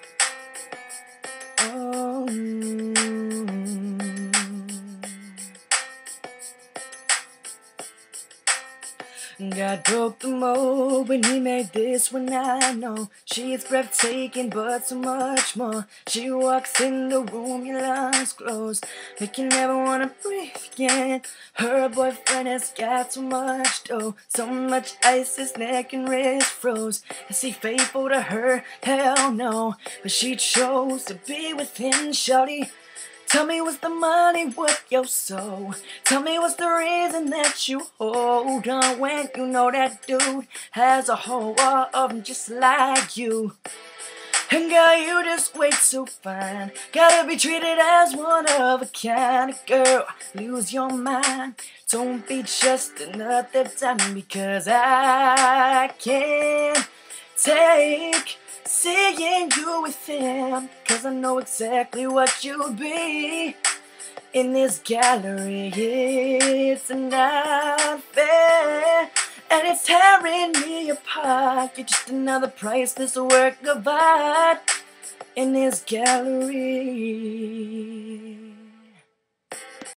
Oh. God broke the mold when he made this one. I know she's breathtaking, but so much more. She walks in the room, your lungs close, make you never wanna breathe again. Her boyfriend has got so much dough, so much ice, his neck and wrist froze. Is he faithful to her? Hell no, but she chose to be with him, shawty. Tell me what's the money worth your soul? Tell me what's the reason that you hold on when you know that dude has a whole wall of them just like you. And girl, you just way too fine. Gotta be treated as one of a kind. Girl, lose your mind. Don't be just another time because I can't take seeing you with him. Cause I know exactly what you'll be in this gallery. It's not fair. And it's tearing me apart. You're just another priceless work of art in this gallery.